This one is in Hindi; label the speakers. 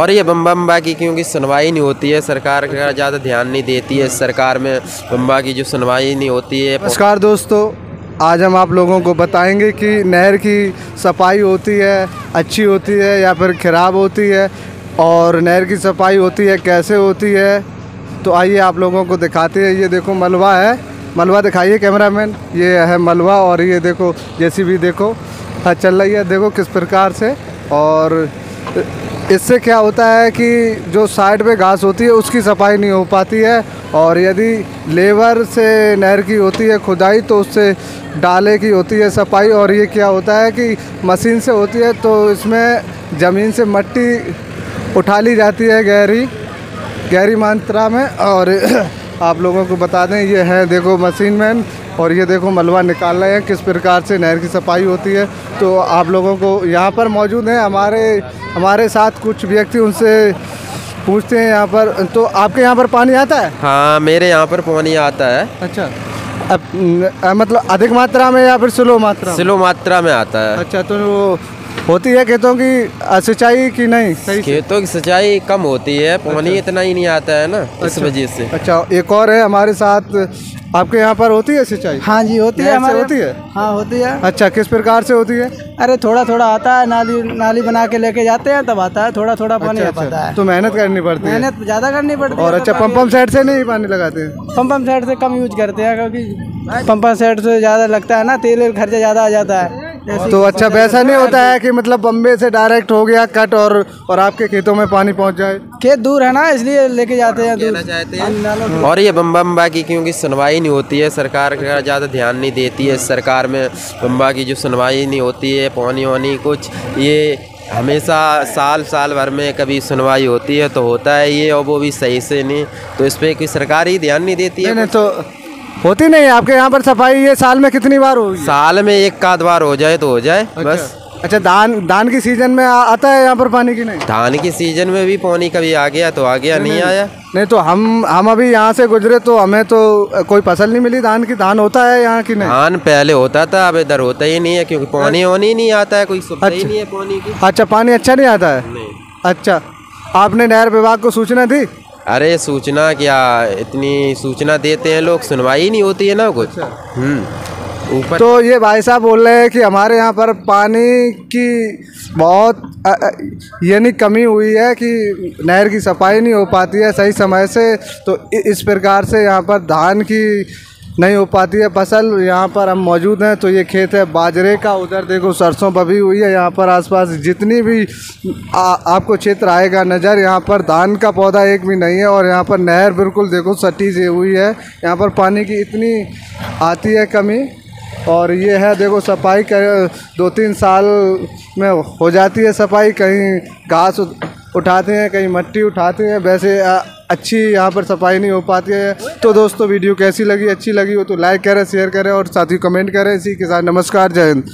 Speaker 1: और ये बम बम्बा की क्योंकि सुनवाई नहीं होती है, सरकार का ज़्यादा ध्यान नहीं देती है, सरकार में बम्बा की जो सुनवाई नहीं होती है।
Speaker 2: नमस्कार दोस्तों, आज हम आप लोगों को बताएँगे कि नहर की सफ़ाई होती है, अच्छी होती है या फिर ख़राब होती है, और नहर की सफ़ाई होती है, कैसे होती है? तो आइए आप लोगों को दिखाते हैं। ये देखो मलबा है। मलबा दिखाइए कैमरामैन। ये है मलबा और ये देखो जैसी भी देखो। हाँ चल रही है। देखो किस प्रकार से और इससे क्या होता है कि जो साइड पे घास होती है, उसकी सफ़ाई नहीं हो पाती है और यदि लेबर से नहर की होती है, खुदाई तो उससे डाले की होती है सफ़ाई। और ये क्या होता है कि मशीन से होती है तो इसमें ज़मीन से मट्टी उठा ली जाती है गहरी गहरी मात्रा में। और आप लोगों को बता दें, ये है, देखो, मशीन मैन। और ये देखो मलबा निकाल रहे हैं किस प्रकार से नहर की सफ़ाई होती है। तो आप लोगों को यहाँ पर मौजूद हैं हमारे हमारे साथ कुछ व्यक्ति उनसे पूछते हैं यहाँ पर। तो आपके यहाँ पर पानी आता है?
Speaker 1: हाँ मेरे यहाँ पर पानी आता है।
Speaker 2: अच्छा। अब न- मतलब अधिक मात्रा में या फिर स्लो मात्रा
Speaker 1: स्लो मात्रा में आता है।
Speaker 2: अच्छा तो वो होती है खेतों की सिंचाई की नहीं? सही
Speaker 1: खेतों की सिंचाई कम होती है पानी अच्छा। इतना ही नहीं आता है ना अच्छा। इस वजह से।
Speaker 2: अच्छा एक और है हमारे साथ आपके यहाँ पर होती है सिंचाई?
Speaker 3: हाँ जी होती है हमारे
Speaker 2: होती है?
Speaker 3: हाँ होती है।
Speaker 2: अच्छा किस प्रकार से होती है?
Speaker 3: अरे थोड़ा थोड़ा आता है नाली नाली बना के लेके जाते हैं तब आता है थोड़ा थोड़ा पानी
Speaker 2: अच्छा,
Speaker 3: आता
Speaker 2: अच्छा,
Speaker 3: है।
Speaker 2: तो मेहनत करनी पड़ती है।
Speaker 3: मेहनत ज़्यादा करनी पड़ती
Speaker 2: और
Speaker 3: है
Speaker 2: अच्छा पंप पंप सेट से नहीं पानी लगाते? हैं
Speaker 3: पंप पंप सेट से कम यूज़ करते हैं क्योंकि पंप सेट से ज़्यादा लगता है ना तेल खर्चा ज़्यादा आ जाता है।
Speaker 2: तो अच्छा वैसा नहीं होता है कि मतलब बम्बे से डायरेक्ट हो गया कट और और आपके खेतों में पानी पहुँच जाए।
Speaker 3: खेत दूर है ना इसलिए लेके जाते हैं दूर।
Speaker 1: चाहते हैं। और ये बम बम्बा की क्योंकि सुनवाई नहीं होती है सरकार का ज़्यादा ध्यान नहीं देती है सरकार में बम्बा की जो सुनवाई नहीं होती है पानी वानी कुछ ये हमेशा साल साल भर में कभी सुनवाई होती है तो होता है ये और वो भी सही से नहीं। तो इस पर कोई सरकार ही ध्यान नहीं देती
Speaker 2: नहीं
Speaker 1: है
Speaker 2: नहीं तो होती नहीं आपके यहाँ पर सफ़ाई ये साल में कितनी बार होगी
Speaker 1: साल में एक आध बार हो जाए तो हो जाए अच्छा। बस।
Speaker 2: अच्छा धान धान की सीज़न में आ- आता है यहाँ पर पानी की नहीं?
Speaker 1: धान की सीज़न में भी पानी कभी आ गया तो आ गया नहीं नहीं आया।
Speaker 2: नहीं तो हम हम अभी यहाँ से गुजरे तो हमें तो कोई फ़सल नहीं मिली धान की। धान होता है यहाँ की नहीं?
Speaker 1: धान पहले होता था अब इधर होता ही नहीं है क्योंकि पानी वानी नहीं आता है कोई सुविधा ही नहीं है पानी की।
Speaker 2: अच्छा पानी अच्छा नहीं आता है? अच्छा। आपने नहर विभाग को सूचना दी?
Speaker 1: अरे सूचना क्या इतनी सूचना देते हैं लोग? सुनवाई नहीं होती है ना कुछ? हम्म। ऊपर
Speaker 2: तो ये भाई साहब बोल रहे हैं कि हमारे यहाँ पर पानी की बहुत यानी कमी हुई है कि नहर की सफ़ाई नहीं हो पाती है सही समय से। तो इस प्रकार से यहाँ पर धान की नहीं हो पाती है फ़सल। यहाँ पर हम मौजूद हैं तो ये खेत है बाजरे का। उधर देखो सरसों बभी हुई है यहाँ पर आसपास। जितनी भी आ, आपको क्षेत्र आएगा नज़र यहाँ पर धान का पौधा एक भी नहीं है और यहाँ पर नहर बिल्कुल देखो सटी से हुई है। यहाँ पर पानी की इतनी आती है कमी। और ये है, देखो सफ़ाई कर दो तीन साल में हो जाती है सफ़ाई, कहीं घास उठाते हैं, कहीं मट्टी उठाते हैं, वैसे अच्छी यहाँ पर सफ़ाई नहीं हो पाती है। तो दोस्तों, वीडियो कैसी लगी, अच्छी लगी हो तो लाइक करें, शेयर करें और साथ ही कमेंट करें। इसी के साथ नमस्कार, जय हिंद।